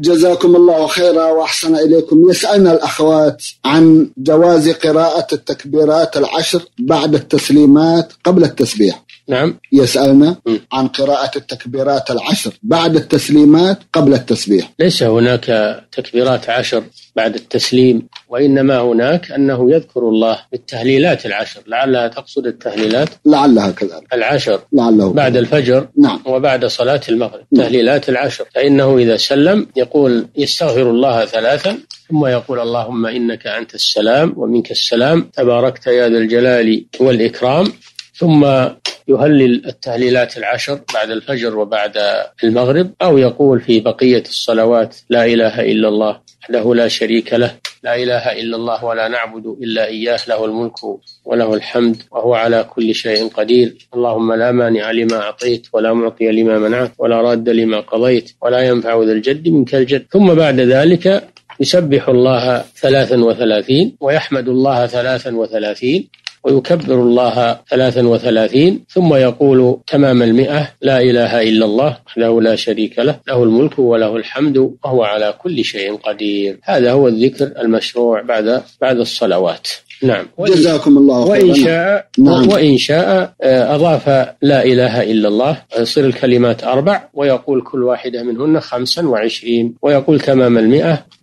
جزاكم الله خيرا وأحسن إليكم. يسألنا الأخوات عن جواز قراءة التكبيرات العشر بعد التسليمات قبل التسبيح. نعم. يسألنا عن قراءة التكبيرات العشر بعد التسليمات قبل التسبيح. ليس هناك تكبيرات عشر بعد التسليم وإنما هناك أنه يذكر الله بالتهليلات العشر. لعلها تقصد التهليلات؟ لعلها كذلك. العشر لعله بعد الفجر نعم. وبعد صلاة المغرب. نعم. تهليلات العشر. فإنه إذا سلم يقول يستغفر الله ثلاثا ثم يقول اللهم إنك أنت السلام ومنك السلام تباركت يا ذا الجلال والإكرام ثم يهلل التهليلات العشر بعد الفجر وبعد المغرب أو يقول في بقية الصلوات لا إله إلا الله وحده لا شريك له لا إله إلا الله ولا نعبد إلا إياه له الملك وله الحمد وهو على كل شيء قدير. اللهم لا مانع لما أعطيت ولا معطي لما منعت ولا راد لما قضيت ولا ينفع ذا الجد منك الجد. ثم بعد ذلك يسبح الله ثلاثا وثلاثين ويحمد الله ثلاثا وثلاثين ويكبر الله ثلاثا وثلاثين ثم يقول تمام المئة لا إله إلا الله وحده لا شريك له له الملك وله الحمد وهو على كل شيء قدير. هذا هو الذكر المشروع بعد بعد الصلوات. نعم. جزاكم الله خيرا. وإن شاء نعم. وإن شاء آه، أضاف لا إله إلا الله يصير الكلمات أربع ويقول كل واحدة منهن خمسا وعشرين ويقول تمام المئة